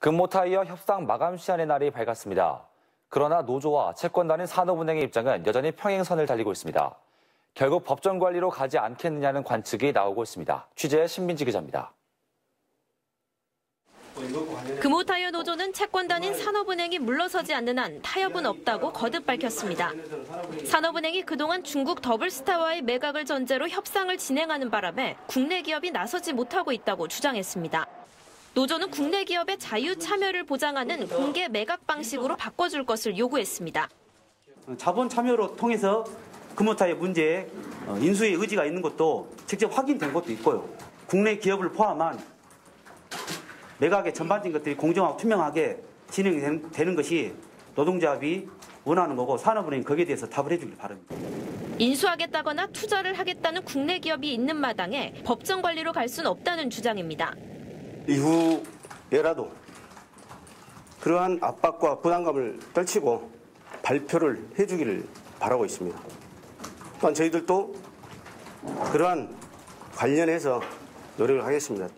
금모타이어 협상 마감 시한의 날이 밝았습니다. 그러나 노조와 채권단인 산업은행의 입장은 여전히 평행선을 달리고 있습니다. 결국 법정 관리로 가지 않겠느냐는 관측이 나오고 있습니다. 취재 신민지 기자입니다. 금호 타이어 노조는 채권단인 산업은행이 물러서지 않는 한 타협은 없다고 거듭 밝혔습니다. 산업은행이 그동안 중국 더블스타와의 매각을 전제로 협상을 진행하는 바람에 국내 기업이 나서지 못하고 있다고 주장했습니다. 노조는 국내 기업의 자유 참여를 보장하는 공개 매각 방식으로 바꿔줄 것을 요구했습니다. 자본 참여로 통해서 금호타의 문제에 어, 인수의 의지가 있는 것도 직접 확인된 것도 있고요. 국내 기업을 포함한 매각의 전반적인 것들이 공정하고 투명하게 진행되는 것이 노동조합이 원하는 거고 산업은행이 거기에 대해서 답을 해주길 바랍니다. 인수하겠다거나 투자를 하겠다는 국내 기업이 있는 마당에 법정 관리로 갈 수는 없다는 주장입니다. 이후에라도 그러한 압박과 부담감을 떨치고 발표를 해주기를 바라고 있습니다. 또한 저희들도 그러한 관련해서 노력을 하겠습니다.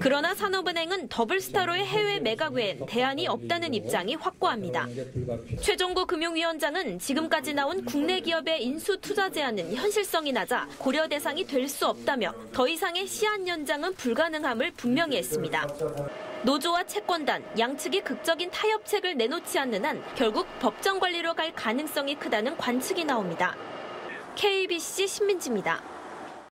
그러나 산업은행은 더블스타로의 해외 매각 외엔 대안이 없다는 입장이 확고합니다. 최종구 금융위원장은 지금까지 나온 국내 기업의 인수 투자 제한은 현실성이 낮아 고려 대상이 될 수 없다며 더 이상의 시한 연장은 불가능함을 분명히 했습니다. 노조와 채권단, 양측이 극적인 타협책을 내놓지 않는 한 결국 법정 관리로 갈 가능성이 크다는 관측이 나옵니다. KBC 신민지입니다.